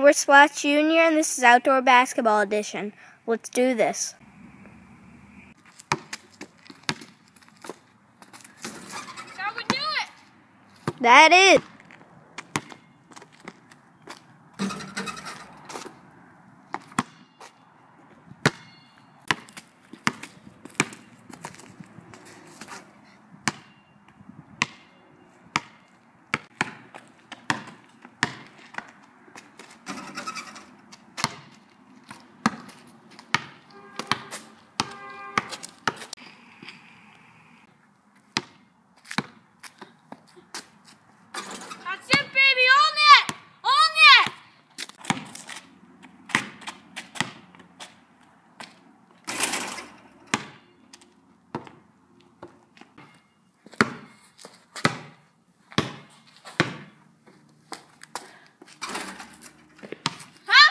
We're Splash Junior, and this is Outdoor Basketball Edition. Let's do this. That's how we do it. That is. That's it, baby. On it. On it. Huh?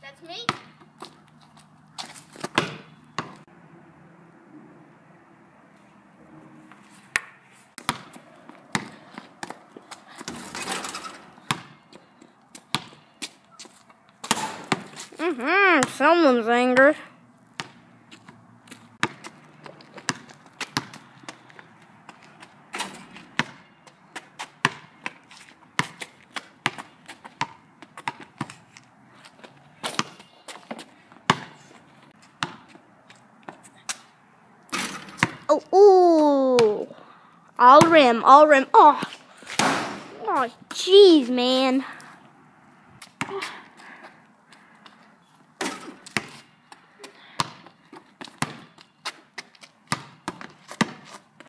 That's me. Mm-hmm. Someone's angry. Oh, ooh. All rim, all rim. Oh, oh, jeez, man.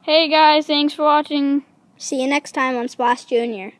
Hey guys, thanks for watching. See you next time on Splash Junior.